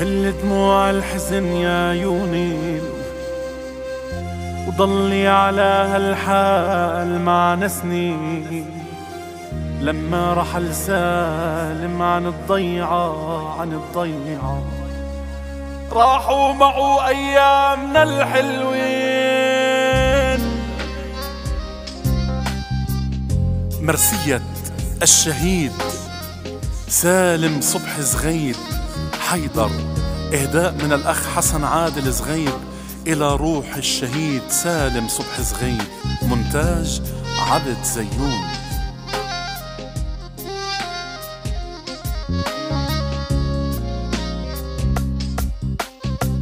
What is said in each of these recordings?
كل دموع الحزن يا عيوني وضلي على هالحال معنا سنين لما رحل سالم عن الضيعة عن الضيعة. راحوا معه أيامنا الحلوين. مرسية الشهيد سالم صبح زغيد. حيدر. إهداء من الأخ حسن عادل زغيد إلى روح الشهيد سالم صبح زغيد مونتاج عبد زيون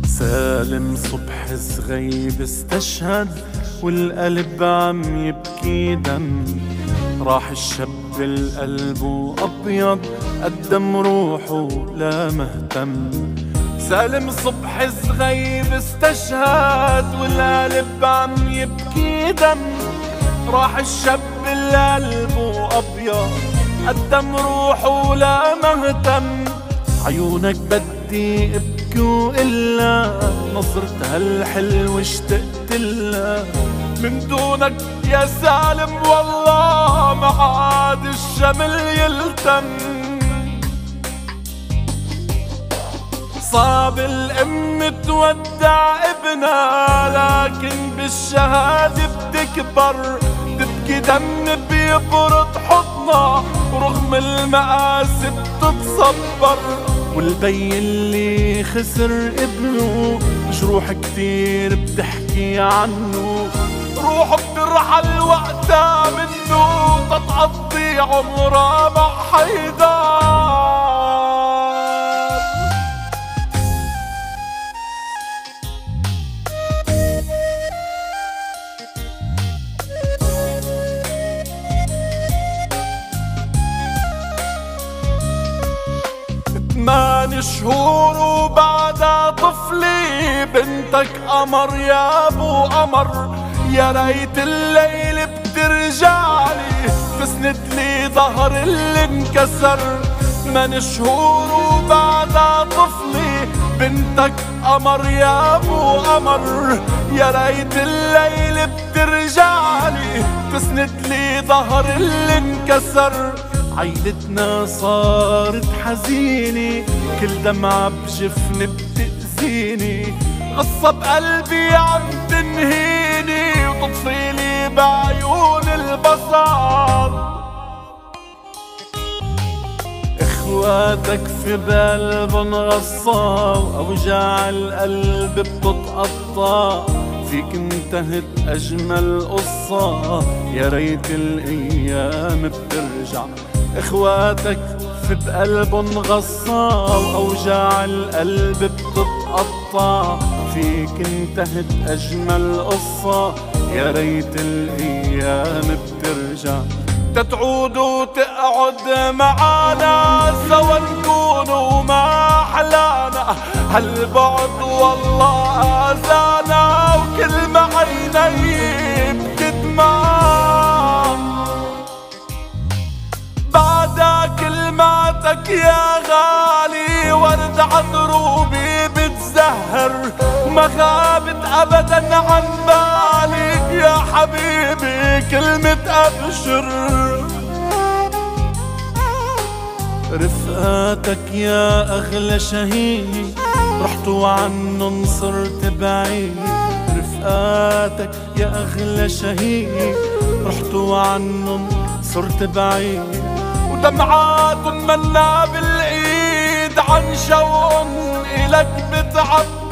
سالم صبح زغيب استشهد والقلب عم يبكي دم. راح الشاب القلب أبيض قدم روحه لا مهتم. سالم صبح زغيب استشهد والقلب عم يبكي دم. راح الشاب القلب أبيض قدم روحه لا مهتم. عيونك بدي أبكي وإلا نظرة هالحلو اشتقت لها. من دونك يا سالم والله ما عاد الشمل يلتم. صاب الأم تودع ابنها لكن بالشهادة بتكبر. تبكي دم بيبرد حضنها ورغم المآسي بتتصبر. والبي اللي خسر ابنه جروح كتير بتحكي عنه. روحه بترحل وقتها منه تتقضي عمرها مع حيدر ثمان شهور وبعدها طفلي بنتك قمر يا أبو قمر. يا ريت الليل بترجعلي تسند لي ظهر اللي انكسر. ثمان شهور وبعدها طفلي بنتك قمر يا أبو قمر. يا ريت الليل بترجعلي تسند لي ظهر اللي انكسر. عيلتنا صارت حزينة كل دمعة بجفن بتأذيني. غصة بقلبي عم تنهيني وتطفيلي بعيون البصر. إخواتك في بقلبن غصة واوجاع القلب بتتقطع. فيك انتهت أجمل قصة يا ريت الأيام بترجع. إخواتك في بقلبن غصة واوجاع القلب بتتقطع. فيك انتهت أجمل قصة. يا ريت الأيام بترجع. تتعود وتقعد معانا. سوا نكون وما احلانا هالبعد والله آذانا. وكل ما عيني بتدمع. بعد كلماتك يا غالي. ورد بتزهر ما غابت ابدا عن بالي يا حبيبي كلمة أبشر. رفقاتك يا أغلى شهيد رحتوا عنهم صرت بعيد. رفقاتك يا أغلى شهيد رحتوا عنهم صرت بعيد. ودمعات منا بالايد عن شوق الك بتعبر